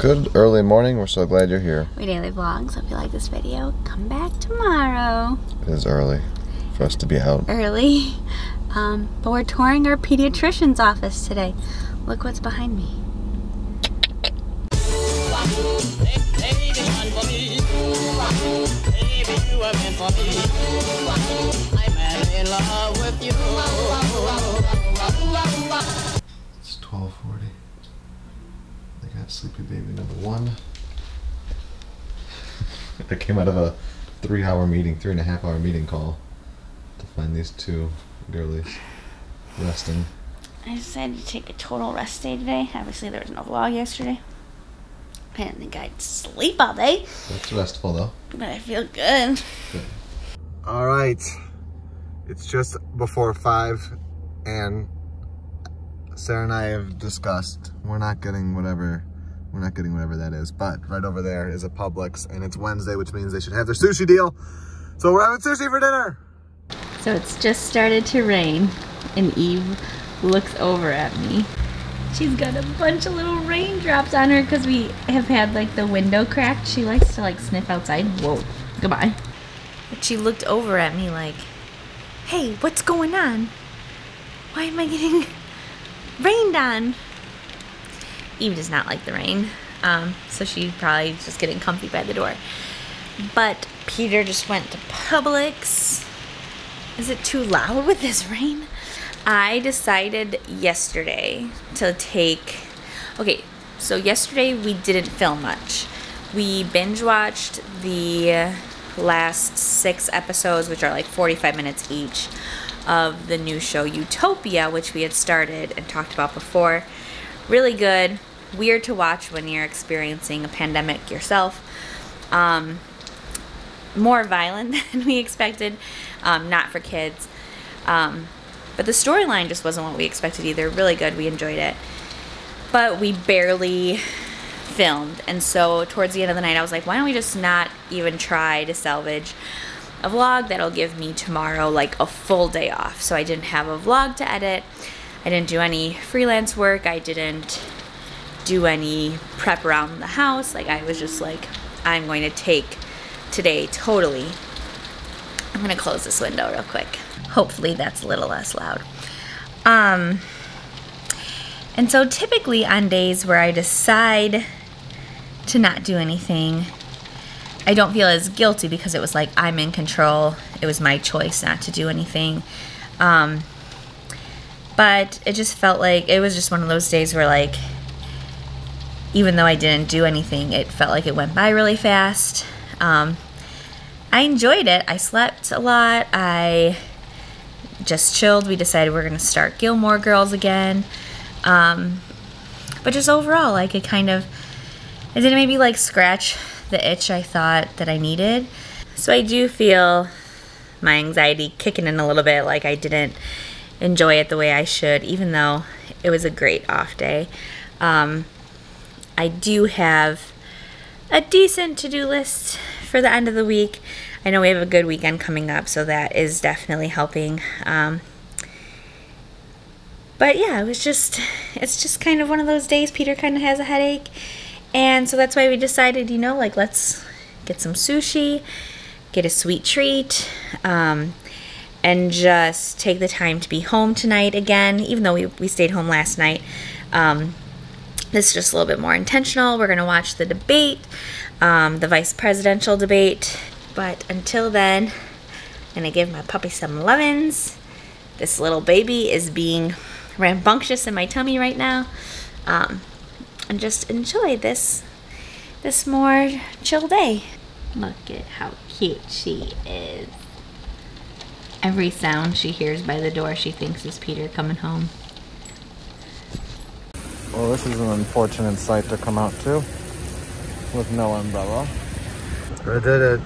Good early morning. We're so glad you're here. We daily vlog, so if you like this video. Come back tomorrow. It is early for us to be out. Early. Um, but we're touring our pediatrician's office today. Look what's behind me. It's 12:40. Got sleepy baby number one. I came out of a three-hour meeting, three and a half hour meeting call to find these two girlies resting. I decided to take a total rest day today. Obviously, there was no vlog yesterday. I didn't think I'd sleep all day, That's restful though. but I feel good. All right. It's just before five, and Sarah and I have discussed we're not getting whatever we're not getting whatever that is. But right over there is a Publix, and it's Wednesday, which means they should have their sushi deal. So we're having sushi for dinner. So it's just started to rain, and Eve looks over at me. She's got a bunch of little raindrops on her because we have had like the window cracked. She likes to like sniff outside. Whoa, goodbye. But she looked over at me like, hey, what's going on? Why am I getting rained on? Eve does not like the rain, um, so she's probably just getting comfy by the door. But Peter just went to Publix. Is it too loud with this rain? I decided yesterday to take. Okay, so yesterday we didn't film much. We binge watched the last six episodes, which are like 45 minutes each, of the new show Utopia, which we had started and talked about before. Really good. Weird to watch when you're experiencing a pandemic yourself. Um, more violent than we expected, um, not for kids. Um, but the storyline just wasn't what we expected either. Really good. We enjoyed it. But we barely filmed. And so towards the end of the night, I was like, why don't we just not even try to salvage a vlog that'll give me tomorrow like a full day off. So I didn't have a vlog to edit. I didn't do any freelance work. I didn't do any prep around the house. Like I was just like, I'm going to take today totally. I'm gonna close this window real quick. Hopefully that's a little less loud. Um, and so typically on days where I decide to not do anything, I don't feel as guilty because it was like I'm in control. It was my choice not to do anything. Um, but it just felt like it was just one of those days where like even though I didn't do anything, it felt like it went by really fast. Um, I enjoyed it. I slept a lot. I just chilled. We decided we are going to start Gilmore Girls again. Um, but just overall, like it kind of, it didn't maybe like scratch the itch I thought that I needed. So I do feel my anxiety kicking in a little bit. Like I didn't enjoy it the way I should, even though it was a great off day. Um, I do have a decent to-do list for the end of the week. I know we have a good weekend coming up, so that is definitely helping. Um, but yeah, it was just, it's just kind of one of those days. Peter kind of has a headache. And so that's why we decided, you know, like let's get some sushi, get a sweet treat, um, and just take the time to be home tonight again, even though we, we stayed home last night. Um, this is just a little bit more intentional. We're going to watch the debate, um, the vice presidential debate. But until then, I'm going to give my puppy some lovins. This little baby is being rambunctious in my tummy right now. Um, and just enjoy this, this more chill day. Look at how cute she is. Every sound she hears by the door, she thinks is Peter coming home. Well, this is an unfortunate sight to come out to with no umbrella. But I did it.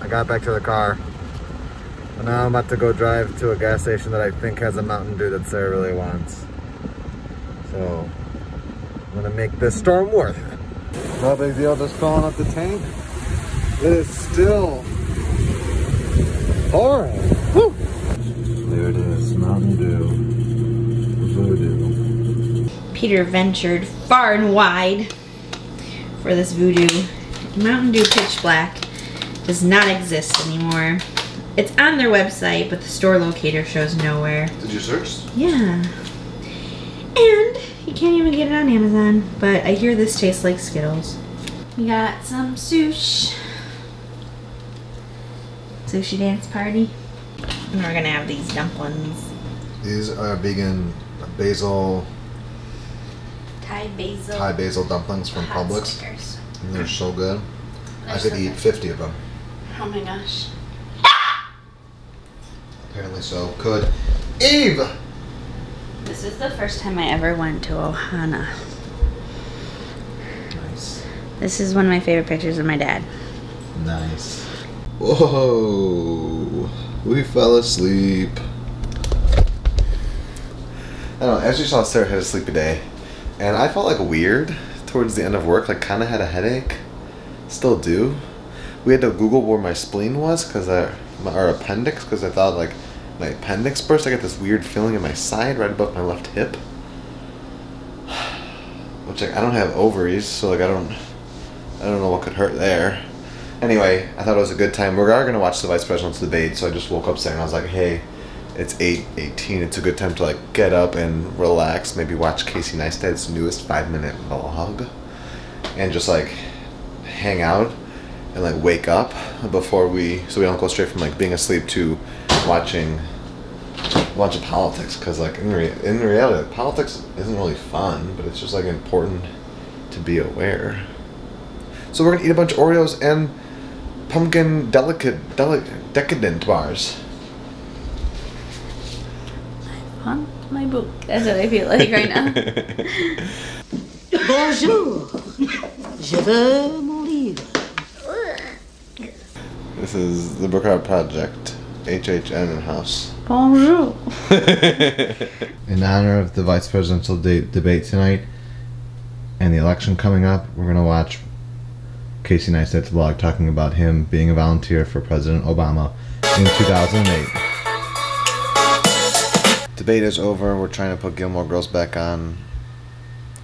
I got back to the car. And now I'm about to go drive to a gas station that I think has a Mountain Dew that Sarah really wants. So, I'm gonna make this storm worth it. No big deal, just filling up the tank. It is still pouring. Woo! There it is, Mountain Dew. Voodoo. Peter ventured far and wide for this Voodoo. Mountain Dew Pitch Black does not exist anymore. It's on their website, but the store locator shows nowhere. Did you search? Yeah. And you can't even get it on Amazon, but I hear this tastes like Skittles. We got some sushi. Sushi dance party. And we're gonna have these dumplings. These are vegan basil, Thai basil. Thai basil dumplings from hot Publix. Snickers. And they're so good. I They're could so eat good. 50 of them. Oh my gosh. Apparently so. Could. Eve! This is the first time I ever went to Ohana. Nice. This is one of my favorite pictures of my dad. Nice. Whoa. We fell asleep. I don't know, as you saw, Sarah had a sleepy day. And I felt like weird towards the end of work, like kind of had a headache. Still do. We had to Google where my spleen was, because our appendix, because I thought like my appendix burst. I got this weird feeling in my side, right above my left hip. Which like I don't have ovaries, so like I don't, I don't know what could hurt there. Anyway, I thought it was a good time. We are gonna watch the vice president's debate, so I just woke up saying I was like, hey, it's eight eighteen. It's a good time to like get up and relax. Maybe watch Casey Neistat's newest five minute vlog, and just like hang out and like wake up before we, so we don't go straight from like being asleep to watching a bunch of politics. Because like in in reality, politics isn't really fun, but it's just like important to be aware. So we're gonna eat a bunch of Oreos and pumpkin delicate, delic- decadent bars. On my book. That's what I feel like right now. Bonjour. Je veux mon livre. This is the Brookhart Project, HHN house. Bonjour. in honor of the vice presidential de- debate tonight and the election coming up, we're gonna watch Casey Neistat's vlog talking about him being a volunteer for President Obama in 2008. Debate is over. We're trying to put Gilmore Girls back on.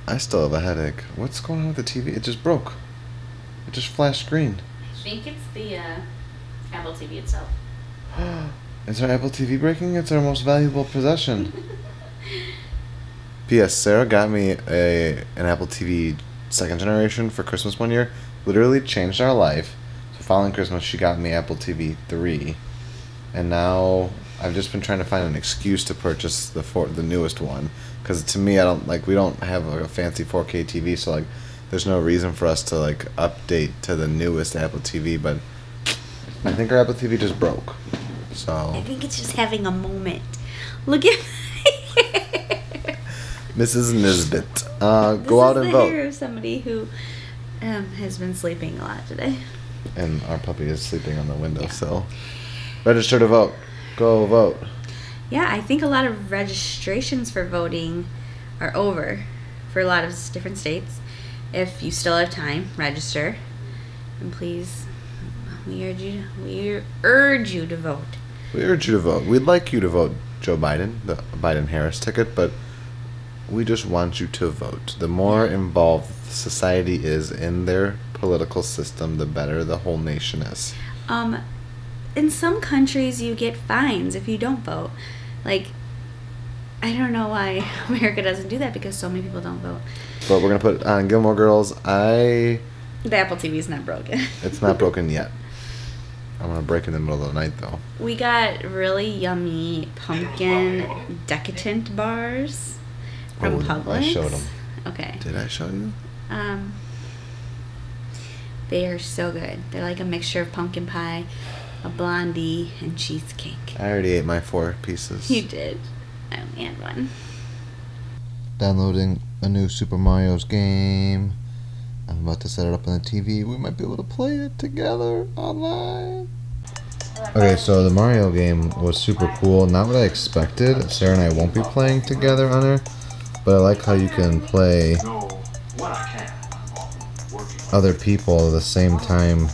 I still have a headache. What's going on with the TV? It just broke. It just flashed green. I think it's the uh, Apple TV itself. Is our Apple TV breaking? It's our most valuable possession. P.S. Sarah got me a an Apple TV second generation for Christmas one year. Literally changed our life. So following Christmas, she got me Apple TV three, and now I've just been trying to find an excuse to purchase the four, the newest one. Because to me, I don't like we don't have like, a fancy 4K TV, so like there's no reason for us to like update to the newest Apple TV. But I think our Apple TV just broke. So. I think it's just having a moment. Look at. Mrs. Nisbet. Uh, go out is and the vote. somebody who um, has been sleeping a lot today. And our puppy is sleeping on the windowsill. Register to vote. Go vote. Yeah, I think a lot of registrations for voting are over for a lot of different states. If you still have time, register. And please, we urge you, we urge you to vote. We urge you to vote. We'd like you to vote Joe Biden, the Biden Harris ticket, but we just want you to vote. The more involved society is in their political system, the better the whole nation is. Um, in some countries, you get fines if you don't vote. Like, I don't know why America doesn't do that because so many people don't vote. But we're gonna put on Gilmore Girls. I The Apple TV's not broken. it's not broken yet. I'm gonna break in the middle of the night though. We got really yummy pumpkin decadent bars from Oh, Publix. I showed 'em. Okay. Did I show you? Um, they are so good. They're like a mixture of pumpkin pie, a blondie, and cheesecake. I already ate my four pieces. You did. I only had one. downloading a new Super Mario's game. I'm about to set it up on the TV. We might be able to play it together online. Okay, so the Mario game was super cool. Not what I expected. Sarah and I won't be playing together on her, but I like how you can play other people at the same time.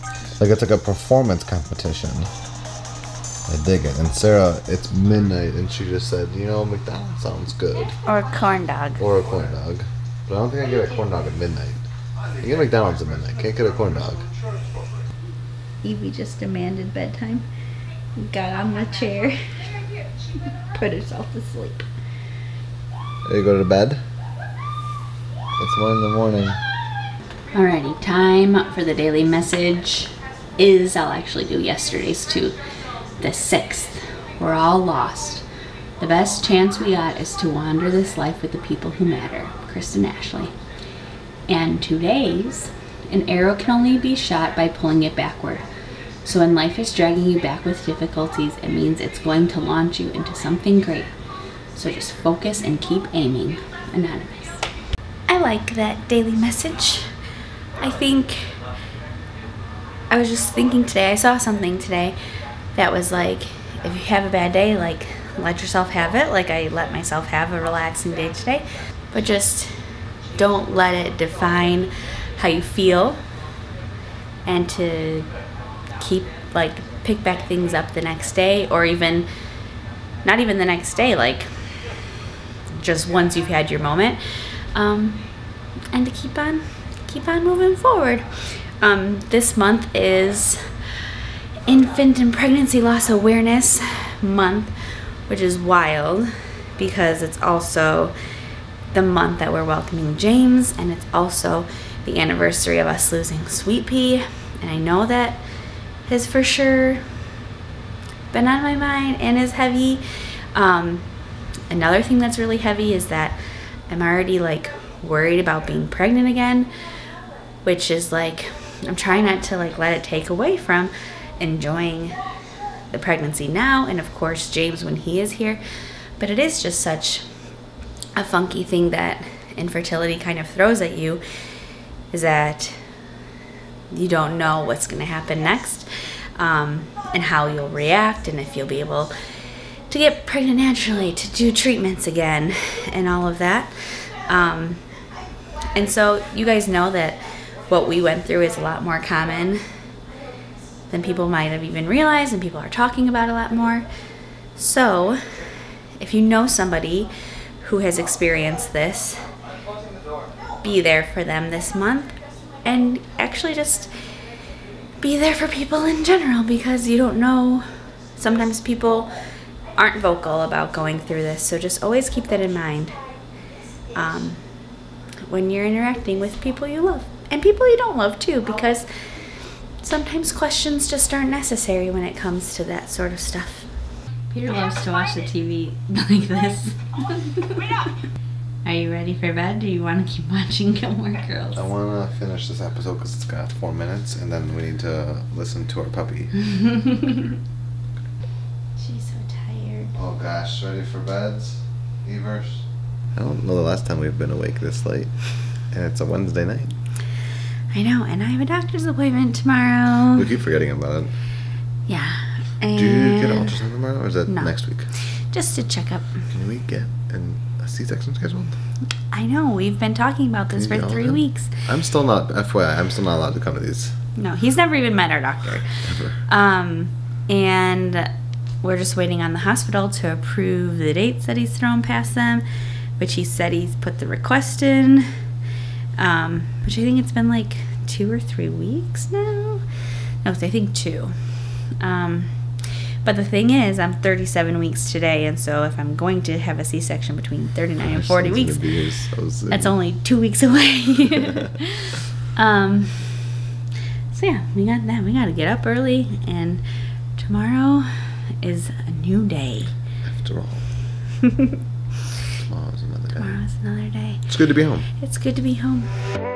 Like it's like a performance competition. I dig it. And Sarah, it's midnight, and she just said, you know, McDonald's sounds good. Or a corn dog. Or a corn dog. But I don't think I get a corn dog at midnight. You get McDonald's at midnight. Can't get a corn dog. Evie just demanded bedtime. Got on the chair, put herself to sleep. To go to bed? It's one in the morning. Alrighty, time for the daily message is I'll actually do yesterday's too. The sixth. We're all lost. The best chance we got is to wander this life with the people who matter. Kristen Ashley. And today's an arrow can only be shot by pulling it backward. So when life is dragging you back with difficulties, it means it's going to launch you into something great. So just focus and keep aiming. Anonymous. I like that daily message. I think I was just thinking today, I saw something today that was like, if you have a bad day, like let yourself have it. Like I let myself have a relaxing day today. But just don't let it define how you feel and to keep like pick back things up the next day or even not even the next day, like just once you've had your moment. Um, and to keep on keep on moving forward. Um, this month is Infant and Pregnancy Loss Awareness Month, which is wild because it's also the month that we're welcoming James and it's also the anniversary of us losing Sweet Pea. And I know that has for sure been on my mind and is heavy. Um, another thing that's really heavy is that I'm already like worried about being pregnant again, which is like I'm trying not to like let it take away from enjoying the pregnancy now and of course James when he is here. But it is just such a funky thing that infertility kind of throws at you is that you don't know what's going to happen next um, and how you'll react and if you'll be able to get pregnant naturally, to do treatments again, and all of that. Um, and so you guys know that what we went through is a lot more common than people might have even realized, and people are talking about a lot more. So, if you know somebody who has experienced this, be there for them this month and actually just be there for people in general because you don't know. Sometimes people aren't vocal about going through this, so just always keep that in mind um, when you're interacting with people you love and people you don't love too, because sometimes questions just aren't necessary when it comes to that sort of stuff. Peter loves to watch the TV like this. Are you ready for bed? Do you want to keep watching Gilmore Girls? I want to finish this episode because it's got four minutes, and then we need to listen to our puppy. She's so tired. oh gosh, ready for beds, Evers? I don't know the last time we've been awake this late, and it's a Wednesday night. I know, and I have a doctor's appointment tomorrow. We keep forgetting about it. Yeah. And Do you get an ultrasound tomorrow, or is that No. next week? Just to check up. Can we get an, a C-section scheduled? I know, we've been talking about this for three that? weeks. I'm still not, FYI, I'm still not allowed to come to these No, he's never even met our doctor. ever. Um, and we're just waiting on the hospital to approve the dates that he's thrown past them, which he said he's put the request in. Um, which I think it's been like two or three weeks now. No, I think two. Um, but the thing is, I'm 37 weeks today, and so if I'm going to have a C-section between 39 and 40 weeks, are gonna be so that's only two weeks away. um, so yeah, we got that. We got to get up early, and tomorrow is a new day. After all, tomorrow's another day. Tomorrow's another day. It's good to be home. It's good to be home.